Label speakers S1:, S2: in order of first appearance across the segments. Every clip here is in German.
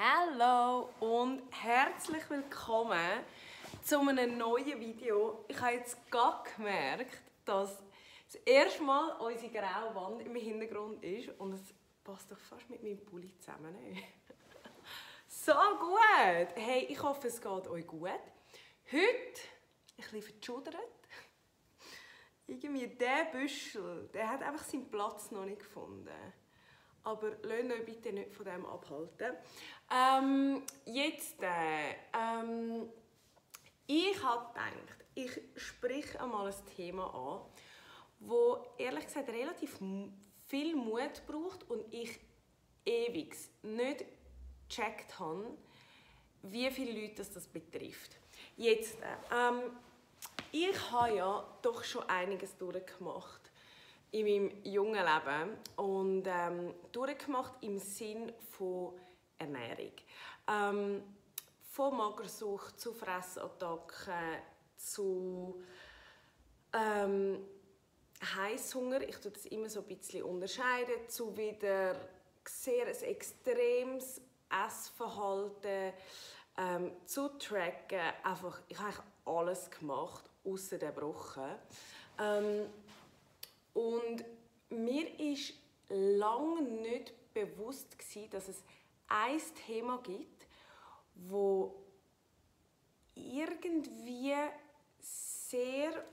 S1: Hallo und herzlich willkommen zu einem neuen Video. Ich habe jetzt gerade gemerkt, dass das erste Mal unsere graue Wand im Hintergrund ist und es passt doch fast mit meinem Pulli zusammen. So gut! Hey, ich hoffe, es geht euch gut. Heute ein bisschen verschudert. Irgendwie der Büschel, der hat einfach seinen Platz noch nicht gefunden aber lasst euch bitte nicht von dem abhalten. Ähm, jetzt, äh, ähm, ich habe gedacht, ich spreche einmal ein Thema an, wo ehrlich gesagt relativ viel Mut braucht und ich ewig nicht gecheckt habe, wie viele Leute das, das betrifft. Jetzt, ähm, ich habe ja doch schon einiges durchgemacht in meinem jungen Leben und ähm, durchgemacht im Sinn von Ernährung. Ähm, von Magersucht zu Fressattacken zu ähm, Heißhunger, ich tue das immer so ein bisschen unterscheiden, zu wieder sehr ein extremes Essverhalten, ähm, zu tracken, einfach, ich habe alles gemacht, außer der Brochen. Ähm, und mir ist lange nicht bewusst gewesen, dass es ein Thema gibt, wo irgendwie sehr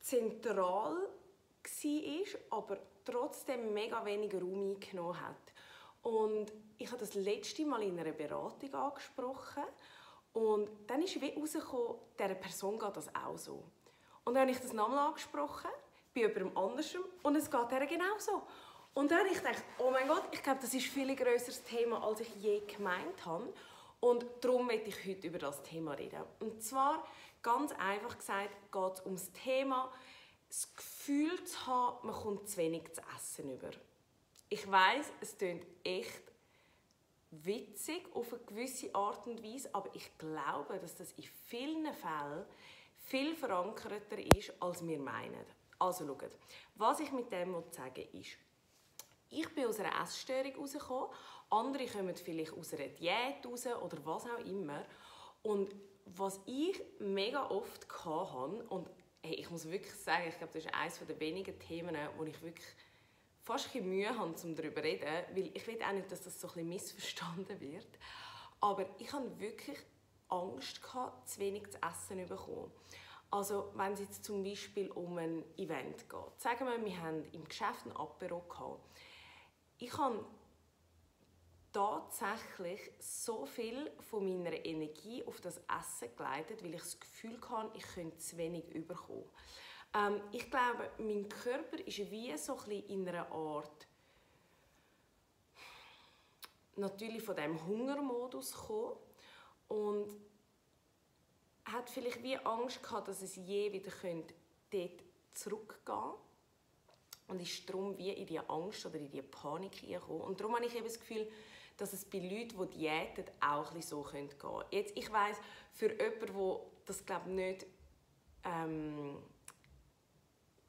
S1: zentral war, aber trotzdem mega wenig Raum eingenommen hat. Und ich habe das letzte Mal in einer Beratung angesprochen und dann ist wie herausgekommen, dieser Person geht das auch so. Und dann habe ich das nochmal angesprochen, bei jemandem anders und es geht ihr genauso. Und dann habe ich gedacht, oh mein Gott, ich glaube, das ist ein viel grösseres Thema, als ich je gemeint habe. Und darum möchte ich heute über das Thema reden. Und zwar, ganz einfach gesagt, geht es um das Thema, das Gefühl zu haben, man kommt zu wenig zu essen über. Ich weiß, es klingt echt witzig auf eine gewisse Art und Weise, aber ich glaube, dass das in vielen Fällen viel verankerter ist, als wir meinen. Also schaut, was ich mit dem sagen ist, ich bin aus einer Essstörung rausgekommen, andere kommen vielleicht aus einer Diät raus oder was auch immer. Und was ich mega oft hatte, und hey, ich muss wirklich sagen, ich glaube, das ist eines der wenigen Themen, wo ich wirklich fast ein Mühe habe, um darüber zu reden, weil ich will auch nicht, dass das so ein bisschen missverstanden wird. Aber ich habe wirklich Angst gehabt, zu wenig zu essen zu bekommen. Also wenn es jetzt zum Beispiel um ein Event geht. Sagen wir, wir haben im Geschäft ein Apero. Ich habe tatsächlich so viel von meiner Energie auf das Essen geleitet, weil ich das Gefühl hatte, ich könnte zu wenig überkommen. Ähm, ich glaube, mein Körper ist wie so ein in einer Art natürlich von dem Hungermodus gekommen und hat vielleicht wie Angst gehabt, dass es je wieder dort zurückgehen könnte. Und ist darum wie in diese Angst oder in diese Panik gekommen. Und darum habe ich eben das Gefühl, dass es bei Leuten, die diäten, auch ein so gehen könnte. Jetzt, ich weiss, für jemanden, der das glaube nicht ähm,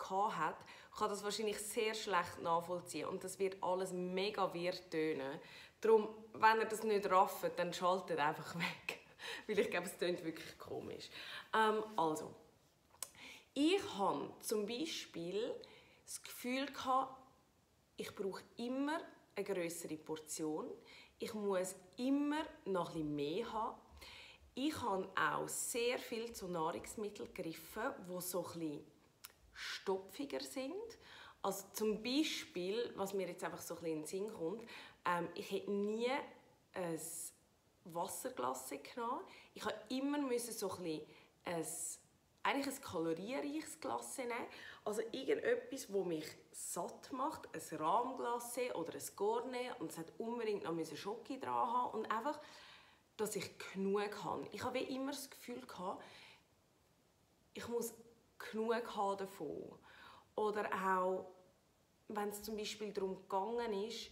S1: hat, kann das wahrscheinlich sehr schlecht nachvollziehen und das wird alles mega wirr tönen. Darum, wenn er das nicht rafft, dann schaltet einfach weg. weil ich glaube, es klingt wirklich komisch. Ähm, also, ich habe zum Beispiel das Gefühl gehabt, ich brauche immer eine größere Portion. Ich muss immer noch ein mehr haben. Ich habe auch sehr viel zu Nahrungsmitteln gegriffen, die so ein stopfiger sind. Also zum Beispiel, was mir jetzt einfach so ein in den Sinn kommt, ähm, ich hätte nie ein Wasserglas genommen. Ich habe immer so ein, ein, eigentlich ein kalorienreiches Glas nehmen. Also irgendetwas, das mich satt macht, ein Rahmglas oder ein Gourmet und es hat unbedingt noch Schoki dran haben und einfach, dass ich genug habe. Ich habe immer das Gefühl gehabt, ich muss genug haben davon. Oder auch, wenn es zum Beispiel darum gegangen ist,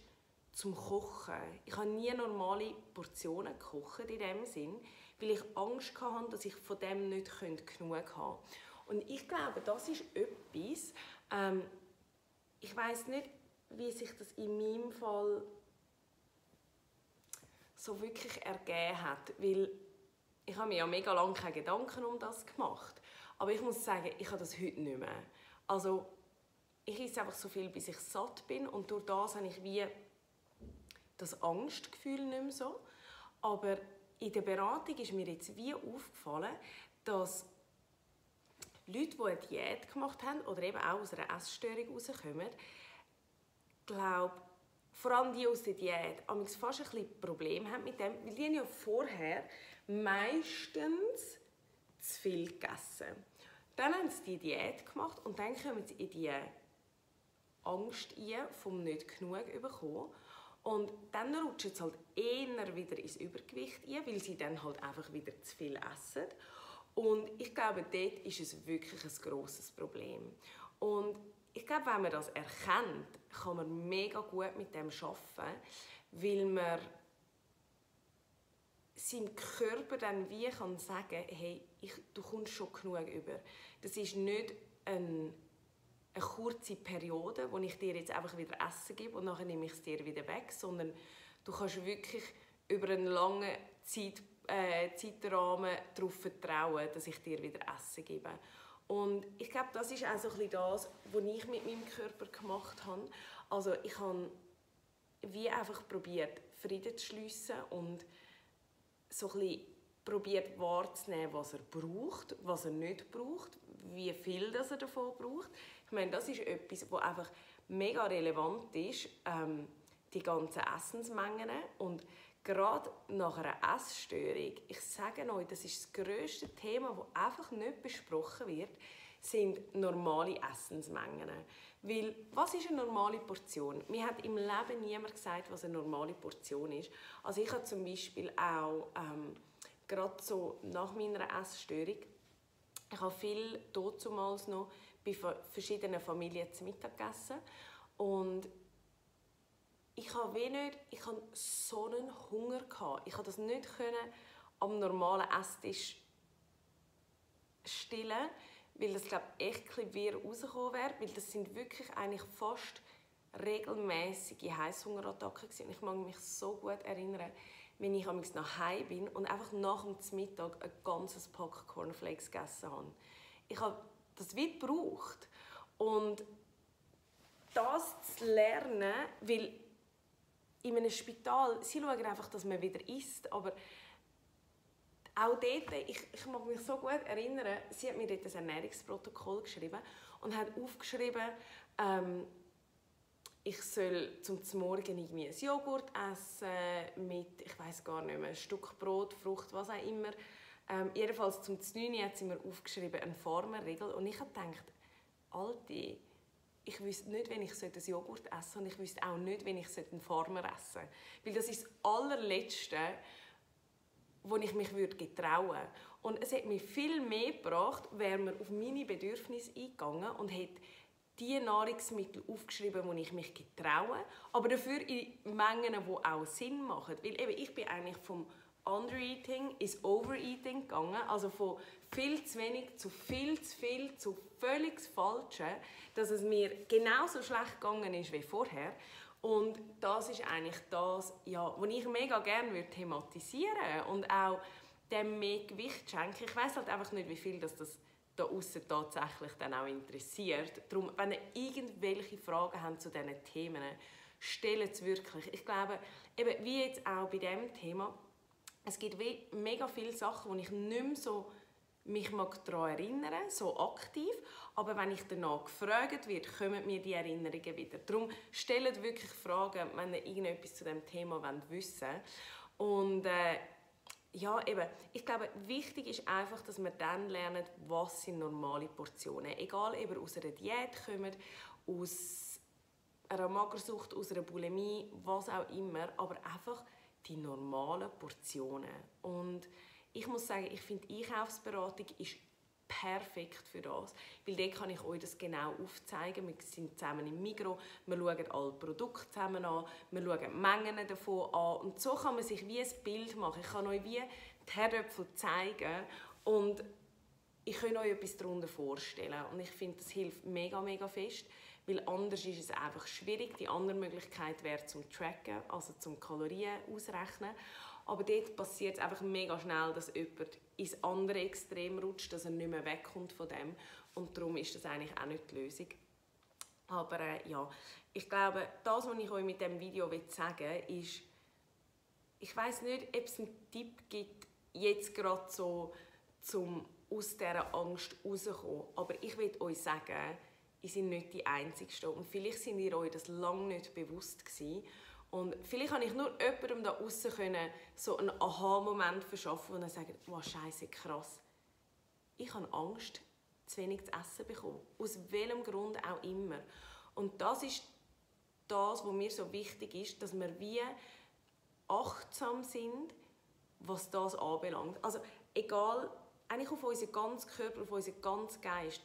S1: zum Kochen. Ich habe nie normale Portionen gekocht in dem Sinn, weil ich Angst hatte, dass ich von dem nicht genug haben könnte. Und ich glaube, das ist etwas, ähm, ich weiß nicht, wie sich das in meinem Fall so wirklich ergeben hat, weil ich habe mir ja mega lange keine Gedanken um das gemacht. Aber ich muss sagen, ich habe das heute nicht mehr. Also ich esse einfach so viel, bis ich satt bin und durch das habe ich wie das Angstgefühl nicht mehr so. Aber in der Beratung ist mir jetzt wie aufgefallen, dass Leute, die eine Diät gemacht haben oder eben auch aus einer Essstörung rauskommen, glaube vor allem die aus der Diät, fast ein bisschen Probleme haben mit dem, weil die ja vorher meistens zu viel gegessen. Dann haben sie die Diät gemacht und dann kommen sie in die Angst ein, vom nicht genug bekommen. Und dann rutschen sie halt eher wieder ins Übergewicht ein, weil sie dann halt einfach wieder zu viel essen. Und ich glaube, dort ist es wirklich ein grosses Problem. Und ich glaube, wenn man das erkennt, kann man mega gut mit dem arbeiten, weil man seinem Körper dann wie kann sagen, hey, ich, du kommst schon genug über. Das ist nicht ein, eine kurze Periode, wo ich dir jetzt einfach wieder Essen gebe und nachher nehme ich es dir wieder weg, sondern du kannst wirklich über einen langen Zeit, äh, Zeitrahmen darauf vertrauen, dass ich dir wieder Essen gebe. Und ich glaube, das ist auch so ein das, was ich mit meinem Körper gemacht habe. Also ich habe wie einfach probiert, Frieden zu schliessen und so ein probiert wahrzunehmen, was er braucht, was er nicht braucht, wie viel das er davon braucht. Ich meine, das ist etwas, was einfach mega relevant ist, ähm, die ganzen Essensmengen und gerade nach einer Essstörung, ich sage euch, das ist das grösste Thema, das einfach nicht besprochen wird, sind normale Essensmengen. Weil, was ist eine normale Portion? Mir hat im Leben niemand gesagt, was eine normale Portion ist. Also ich habe zum Beispiel auch, ähm, gerade so nach meiner Essstörung, ich habe viel dazumals noch bei verschiedenen Familien zu Mittag gegessen und ich habe nicht, ich habe so einen Hunger gehabt. Ich konnte das nicht können am normalen Esstisch stillen, weil das glaube echt ein bisschen rausgekommen wäre, weil das sind wirklich eigentlich fast regelmäßige Heißhungerattacken gewesen. Ich mag mich so gut erinnern, wenn ich nach Hause bin und einfach nach dem Mittag ein ganzes Pack Cornflakes gegessen habe. Ich habe das wie gebraucht und das zu lernen, weil in einem Spital, sie schauen einfach, dass man wieder isst, aber auch dort, ich, ich mag mich so gut erinnern, sie hat mir dort ein Ernährungsprotokoll geschrieben und hat aufgeschrieben, ähm, ich soll zum Morgen irgendwie einen Joghurt essen mit, ich weiß gar nicht mehr, ein Stück Brot, Frucht, was auch immer. Ähm, jedenfalls zum 9 hat sie mir aufgeschrieben, eine Farmerregel und ich habe gedacht, Alte, ich wüsste nicht, wenn ich einen Joghurt essen sollte und ich wüsste auch nicht, wenn ich einen Farmer essen sollte. Weil das ist das allerletzte, wo ich mich würde getrauen Und es hat mir viel mehr gebracht, wäre man auf meine Bedürfnisse eingegangen und hätte die Nahrungsmittel aufgeschrieben, die ich mich getraue, aber dafür in Mengen, die auch Sinn machen. Weil eben, ich bin eigentlich vom Undereating ins Overeating gegangen, also von viel zu wenig zu viel zu viel zu völlig Falschen, dass es mir genauso schlecht gegangen ist wie vorher. Und das ist eigentlich das, ja, was ich mega gerne thematisieren und auch dem mehr Gewicht schenken. Ich weiß halt einfach nicht, wie viel das, das da außen tatsächlich dann auch interessiert. Darum, wenn ihr irgendwelche Fragen habt zu diesen Themen, stellt es wirklich. Ich glaube, eben wie jetzt auch bei diesem Thema, es gibt mega viele Sachen, die ich nicht mehr so mich mag daran erinnern, so aktiv. Aber wenn ich danach gefragt werde, kommen mir die Erinnerungen wieder. Darum stellt wirklich Fragen, wenn ihr irgendetwas zu dem Thema wissen wollt. Und äh, ja, eben, ich glaube, wichtig ist einfach, dass man dann lernt, was sind normale Portionen. Egal, ob ihr aus einer Diät kommt, aus einer Magersucht, aus einer Bulimie, was auch immer, aber einfach die normalen Portionen. Und ich muss sagen, ich finde, Einkaufsberatung ist perfekt für das, weil dort kann ich euch das genau aufzeigen. Wir sind zusammen im Migro, wir schauen alle Produkte zusammen an, wir schauen Mengen davon an und so kann man sich wie ein Bild machen. Ich kann euch wie die Herdöpfel zeigen und ich kann euch etwas darunter vorstellen und ich finde, das hilft mega, mega fest, weil anders ist es einfach schwierig. Die andere Möglichkeit wäre zum Tracken, also zum Kalorien ausrechnen Aber dort passiert es einfach mega schnell, dass jemand ins andere Extrem rutscht, dass er nicht mehr wegkommt von dem. Und darum ist das eigentlich auch nicht die Lösung. Aber äh, ja, ich glaube, das, was ich euch mit dem Video sagen will, ist, ich weiß nicht, ob es einen Tipp gibt, jetzt gerade so, zum aus dieser Angst rauszukommen. Aber ich will euch sagen, ihr seid nicht die Einzigsten. Und vielleicht sind ihr euch das lange nicht bewusst gewesen. Und vielleicht kann ich nur jemandem da draussen so einen Aha-Moment verschaffen, und dann sagen, wow, scheiße, krass. Ich habe Angst, zu wenig zu essen bekommen. Aus welchem Grund auch immer. Und das ist das, was mir so wichtig ist, dass wir wie achtsam sind, was das anbelangt. Also egal, eigentlich auf unseren ganzen Körper, auf unseren ganzen Geist,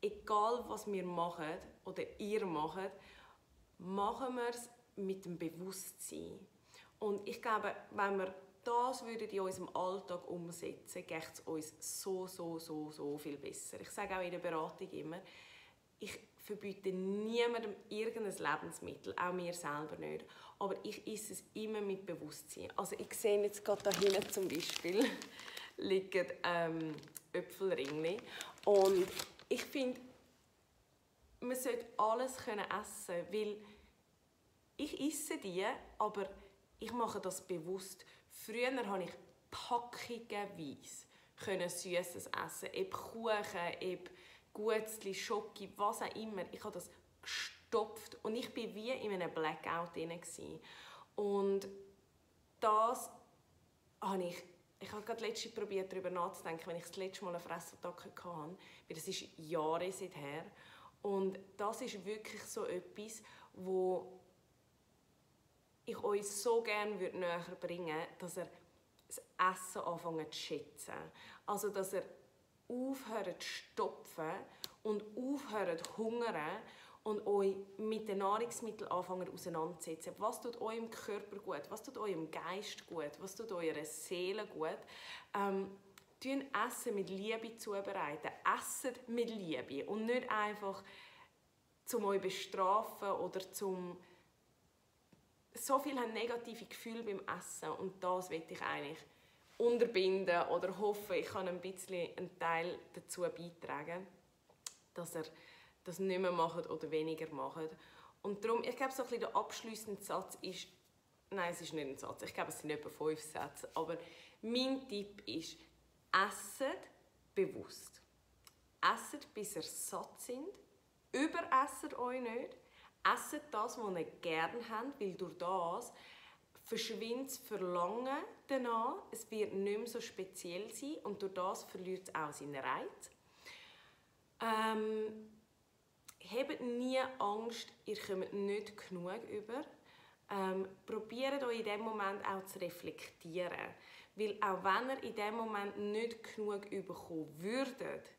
S1: egal was wir machen oder ihr macht, machen wir es mit dem Bewusstsein. Und ich glaube, wenn wir das würden in unserem Alltag umsetzen, geht es uns so, so, so, so viel besser. Ich sage auch in der Beratung immer, ich verbiete niemandem irgendein Lebensmittel, auch mir selber nicht. Aber ich esse es immer mit Bewusstsein. Also ich sehe jetzt gerade da hinten zum Beispiel liegen ähm. Und ich finde, man sollte alles können essen weil ich esse die, aber ich mache das bewusst. Früher habe ich packigenweise können Süßes essen, ob Kuchen, ob Gutzli, Schoki, was auch immer. Ich habe das gestopft und ich war wie in einem Blackout drin. Und das habe ich ich habe gerade letzte probiert darüber nachzudenken, wenn ich das letzte Mal eine Fressattacke hatte, weil das ist Jahre seither. Und das ist wirklich so etwas, wo ich euch so gerne näher bringen würde, dass er das Essen anfangen zu schätzen. Also, dass er aufhört zu stopfen und aufhört zu hungern und euch mit den Nahrungsmitteln anfangen auseinanderzusetzen. Was tut eurem Körper gut? Was tut eurem Geist gut? Was tut eurer Seele gut? Ähm, tun Essen mit Liebe zubereiten. Essen mit Liebe und nicht einfach zum euch bestrafen oder zum so viel haben negative Gefühle beim Essen und das will ich eigentlich unterbinden oder hoffe, ich kann ein bisschen einen Teil dazu beitragen, dass er das nicht mehr machen oder weniger machen. Und darum, ich glaube, so ein bisschen der abschließende Satz ist, nein, es ist nicht ein Satz, ich glaube, es sind etwa fünf Sätze, aber mein Tipp ist, esset bewusst. Esset, bis ihr satt sind. Überesset euch nicht. Esset das, was ihr gerne habt, weil durch das verschwindet das Verlangen danach. Es wird nicht mehr so speziell sein und durch das verliert es auch seinen Reiz. Ähm, habt nie Angst, ihr kommt nicht genug über. Ähm, probiert euch in dem Moment auch zu reflektieren. Weil auch wenn ihr in dem Moment nicht genug überkommen würdet,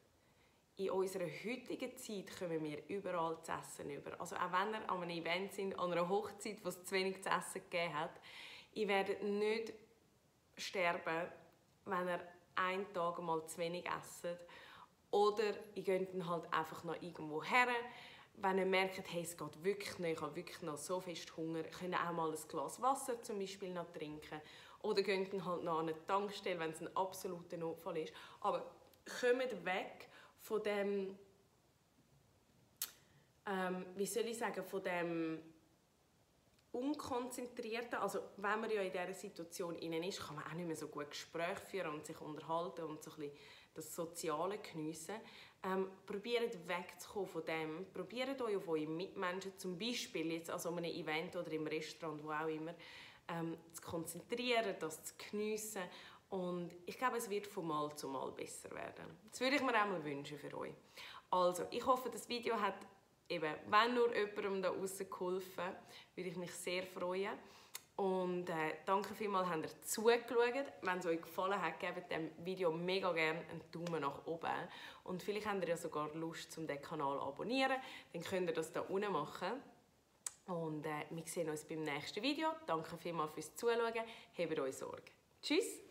S1: in unserer heutigen Zeit kommen wir überall zu essen über. Also auch wenn ihr an einem Event sind, an einer Hochzeit, wo es zu wenig zu essen gegeben hat, ihr werdet nicht sterben, wenn ihr einen Tag mal zu wenig esst oder ihr geht dann halt einfach noch irgendwo her. Wenn ihr merkt, hey, es geht wirklich nicht, ich habe wirklich noch so fest Hunger, könnt ihr auch mal ein Glas Wasser zum Beispiel noch trinken. Oder geht dann halt noch an eine Tankstelle, wenn es ein absoluter Notfall ist. Aber kommt weg von dem, ähm, wie soll ich sagen, von dem Unkonzentrierten. Also wenn man ja in dieser Situation innen ist, kann man auch nicht mehr so gut Gespräche führen und sich unterhalten und so ein bisschen das Soziale geniessen. Ähm, probiert wegzukommen von dem. Probiert euch auf eure Mitmenschen, zum Beispiel jetzt an so einem Event oder im Restaurant, wo auch immer, ähm, zu konzentrieren, das zu geniessen. Und ich glaube, es wird von Mal zu Mal besser werden. Das würde ich mir auch mal wünschen für euch. Also, ich hoffe, das Video hat eben, wenn nur jemandem da draussen geholfen, würde ich mich sehr freuen. Und äh, danke vielmals, habt ihr zugeschaut. Wenn es euch gefallen hat, gebt dem Video mega gerne einen Daumen nach oben. Und vielleicht habt ihr ja sogar Lust, um diesen Kanal zu abonnieren. Dann könnt ihr das hier unten machen. Und äh, wir sehen uns beim nächsten Video. Danke vielmals fürs Zuschauen. Habt euch Sorge. Tschüss!